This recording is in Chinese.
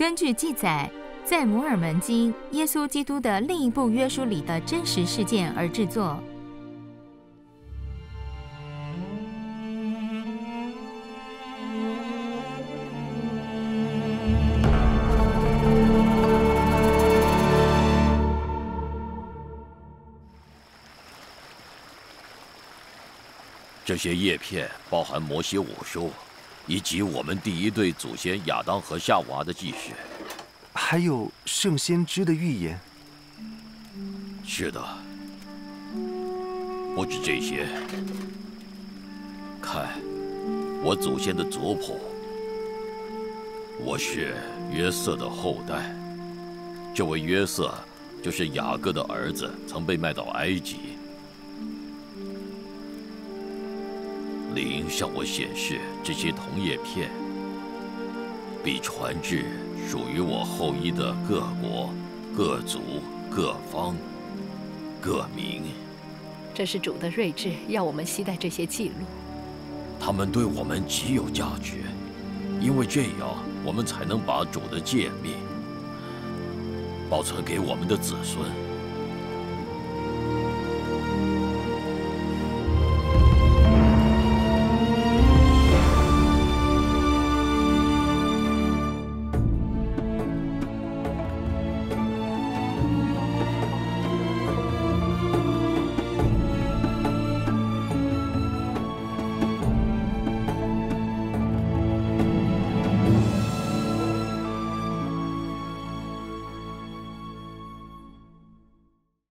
根据记载，在摩尔门经耶稣基督的另一部约书里的真实事件而制作。这些叶片包含摩西五书，以及我们第一对祖先亚当和夏娃的记叙，还有圣先知的预言。是的，不止这些。看，我祖先的族谱，我是约瑟的后代。这位约瑟就是雅各的儿子，曾被卖到埃及。灵向我显示，这些铜叶片必传至属于我后裔的各国、各族、各方、各民。这是主的睿智，要我们期待这些记录。他们对我们极有价值，因为这样我们才能把主的诫命保存给我们的子孙。